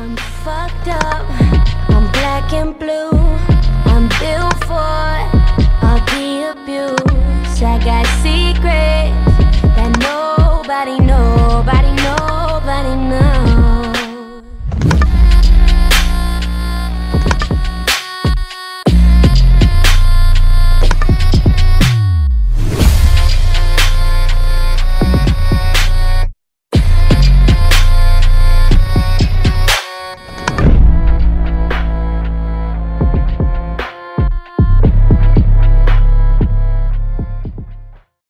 I'm fucked up, I'm black and blue. I'm built for all the abuse. I got secrets.